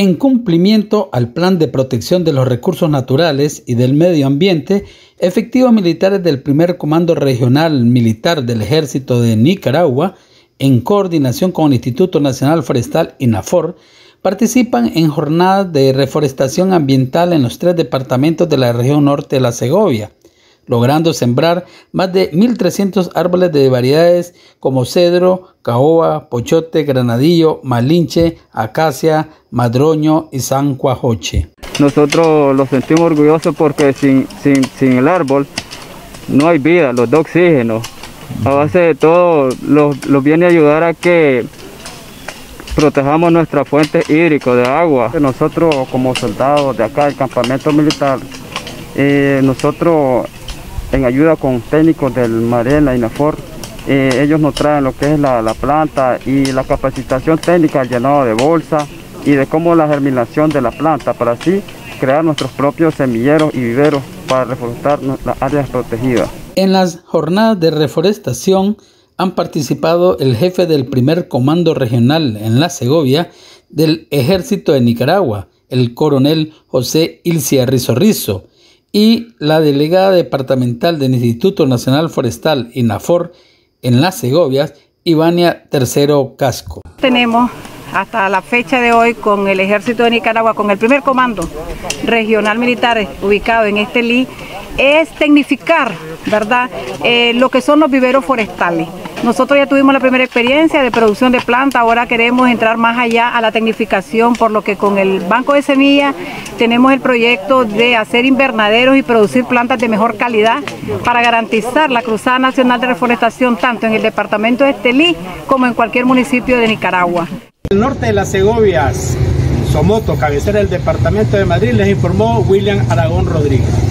En cumplimiento al Plan de Protección de los Recursos Naturales y del Medio Ambiente, efectivos militares del Primer Comando Regional Militar del Ejército de Nicaragua, en coordinación con el Instituto Nacional Forestal INAFOR, participan en jornadas de reforestación ambiental en los tres departamentos de la región norte de la Segovia, logrando sembrar más de 1.300 árboles de variedades como cedro, caoba, pochote, granadillo, malinche, acacia, madroño y san cuajoche. Nosotros lo sentimos orgullosos porque sin, sin, el árbol no hay vida, los da oxígeno. A base de todo, los, viene a ayudar a que protejamos nuestra fuente hídrica de agua. Nosotros como soldados de acá del campamento militar, eh, nosotros en ayuda con técnicos del Marena y NAFOR. Eh, ellos nos traen lo que es la, planta y la capacitación técnica del llenado de bolsa y de cómo la germinación de la planta para así crear nuestros propios semilleros y viveros para reforestar las áreas protegidas. En las jornadas de reforestación han participado el jefe del primer comando regional en la Segovia del Ejército de Nicaragua, el coronel José Ilcia Rizzo y la delegada departamental del Instituto Nacional Forestal, INAFOR, en las Segovias, Ivania Tercero Casco. Tenemos hasta la fecha de hoy con el Ejército de Nicaragua, con el primer comando regional militar ubicado en este LI, es tecnificar, ¿verdad?, eh, lo que son los viveros forestales. Nosotros ya tuvimos la primera experiencia de producción de planta, ahora queremos entrar más allá a la tecnificación, por lo que con el Banco de Semillas tenemos el proyecto de hacer invernaderos y producir plantas de mejor calidad para garantizar la Cruzada Nacional de Reforestación tanto en el departamento de Estelí como en cualquier municipio de Nicaragua. El norte de las Segovias, Somoto, cabecera del departamento de Madrid, les informó William Aragón Rodríguez.